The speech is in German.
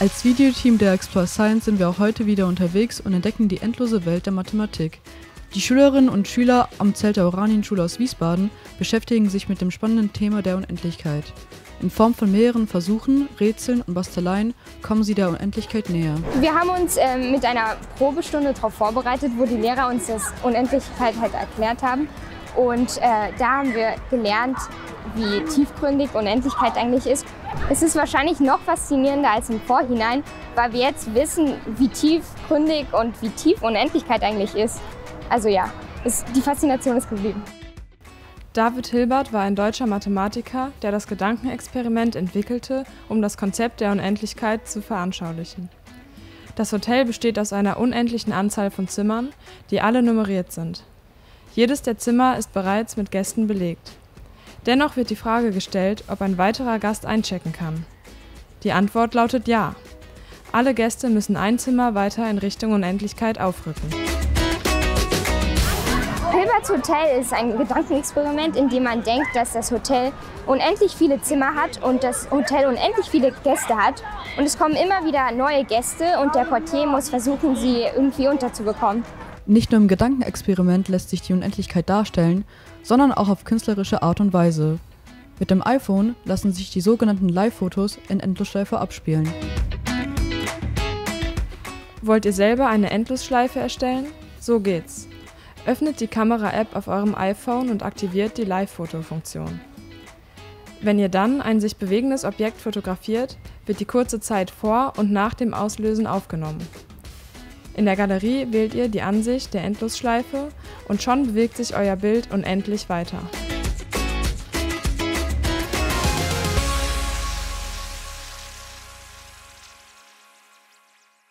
Als Videoteam der Explore Science sind wir auch heute wieder unterwegs und entdecken die endlose Welt der Mathematik. Die Schülerinnen und Schüler am Zelt der Oranienschule aus Wiesbaden beschäftigen sich mit dem spannenden Thema der Unendlichkeit. In Form von mehreren Versuchen, Rätseln und Basteleien kommen sie der Unendlichkeit näher. Wir haben uns ähm, mit einer Probestunde darauf vorbereitet, wo die Lehrer uns das Unendlichkeit halt erklärt haben. Und äh, da haben wir gelernt, wie tiefgründig Unendlichkeit eigentlich ist. Es ist wahrscheinlich noch faszinierender als im Vorhinein, weil wir jetzt wissen, wie tiefgründig und wie tief Unendlichkeit eigentlich ist. Also ja, ist, die Faszination ist geblieben. David Hilbert war ein deutscher Mathematiker, der das Gedankenexperiment entwickelte, um das Konzept der Unendlichkeit zu veranschaulichen. Das Hotel besteht aus einer unendlichen Anzahl von Zimmern, die alle nummeriert sind. Jedes der Zimmer ist bereits mit Gästen belegt. Dennoch wird die Frage gestellt, ob ein weiterer Gast einchecken kann. Die Antwort lautet ja. Alle Gäste müssen ein Zimmer weiter in Richtung Unendlichkeit aufrücken. Hilberts Hotel ist ein Gedankenexperiment, in dem man denkt, dass das Hotel unendlich viele Zimmer hat und das Hotel unendlich viele Gäste hat. Und es kommen immer wieder neue Gäste und der Portier muss versuchen, sie irgendwie unterzubekommen. Nicht nur im Gedankenexperiment lässt sich die Unendlichkeit darstellen, sondern auch auf künstlerische Art und Weise. Mit dem iPhone lassen sich die sogenannten Live-Fotos in Endlosschleife abspielen. Wollt ihr selber eine Endlosschleife erstellen? So geht's. Öffnet die Kamera-App auf eurem iPhone und aktiviert die Live-Foto-Funktion. Wenn ihr dann ein sich bewegendes Objekt fotografiert, wird die kurze Zeit vor und nach dem Auslösen aufgenommen. In der Galerie wählt ihr die Ansicht der Endlosschleife und schon bewegt sich euer Bild unendlich weiter.